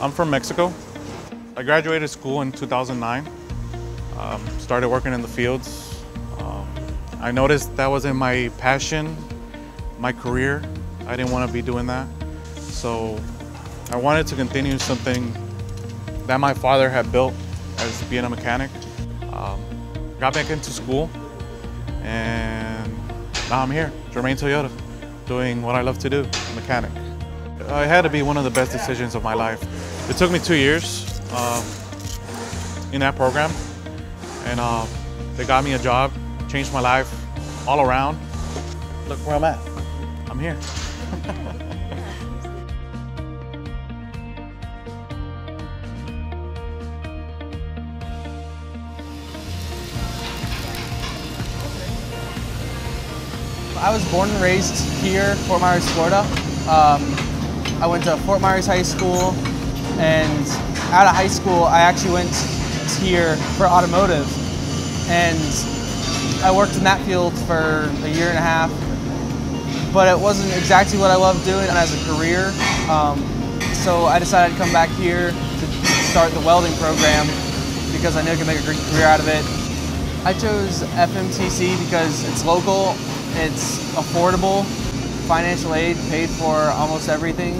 I'm from Mexico. I graduated school in 2009. Um, started working in the fields. Um, I noticed that wasn't my passion, my career. I didn't want to be doing that. So I wanted to continue something that my father had built as being a mechanic. Um, got back into school and now I'm here, Germain Toyota, doing what I love to do, mechanic. It had to be one of the best decisions of my life. It took me two years uh, in that program, and uh, they got me a job, changed my life all around. Look where I'm at. I'm here. I was born and raised here, Fort Myers, Florida. Um, I went to Fort Myers High School, and out of high school, I actually went here for automotive. And I worked in that field for a year and a half, but it wasn't exactly what I loved doing as a career. Um, so I decided to come back here to start the welding program because I knew I could make a great career out of it. I chose FMTC because it's local it's affordable, financial aid paid for almost everything.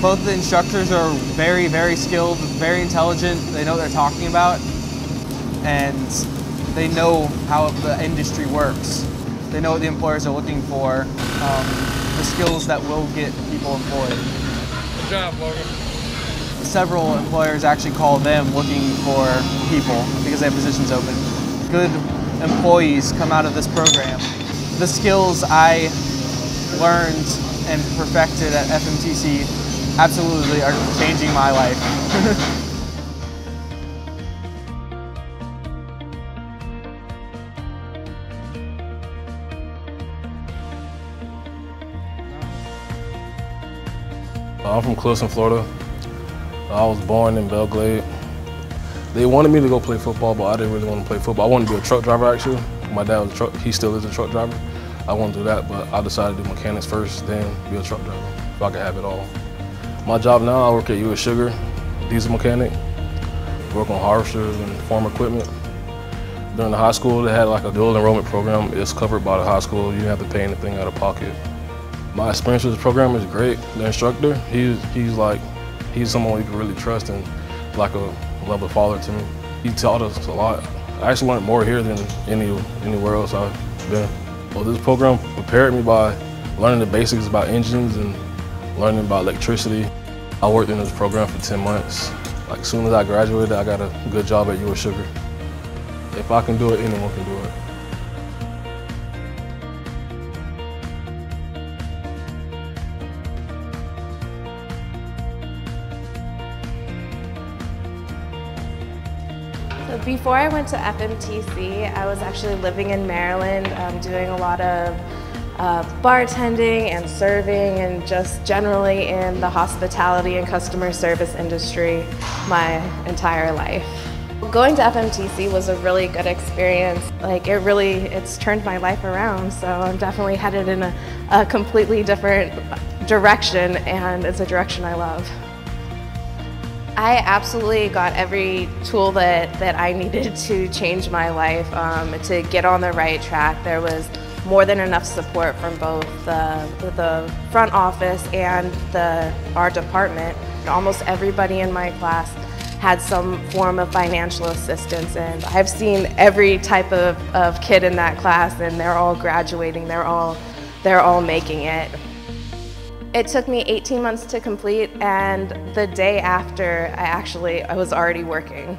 Both the instructors are very, very skilled, very intelligent. They know what they're talking about, and they know how the industry works. They know what the employers are looking for, um, the skills that will get people employed. Good job, Logan. Several employers actually call them looking for people because they have positions open. Good employees come out of this program. The skills I learned and perfected at FMTC absolutely are changing my life. Uh, I'm from Clewiston, Florida. I was born in Belle Glade. They wanted me to go play football, but I didn't really want to play football. I wanted to be a truck driver, actually. My dad was a truck, he still is a truck driver. I want to do that, but I decided to do mechanics first, then be a truck driver, if I could have it all. My job now, I work at U.S. Sugar, diesel mechanic, work on harvesters and farm equipment. During the high school, they had like a dual enrollment program. It's covered by the high school. You didn't have to pay anything out of pocket. My experience with the program is great. The instructor, he's, he's like, he's someone you can really trust and like a loving father to me. He taught us a lot. I actually learned more here than any, anywhere else I've been. Well, this program prepared me by learning the basics about engines and learning about electricity. I worked in this program for 10 months. Like, as soon as I graduated, I got a good job at U.S. Sugar. If I can do it, anyone can do it. Before I went to FMTC, I was actually living in Maryland, um, doing a lot of uh, bartending and serving and just generally in the hospitality and customer service industry my entire life. Going to FMTC was a really good experience. Like it really, it's turned my life around. So I'm definitely headed in a, a completely different direction and it's a direction I love. I absolutely got every tool that, that I needed to change my life, um, to get on the right track. There was more than enough support from both the, the front office and the, our department. Almost everybody in my class had some form of financial assistance and I've seen every type of, of kid in that class and they're all graduating, they're all, they're all making it. It took me 18 months to complete and the day after I actually, I was already working.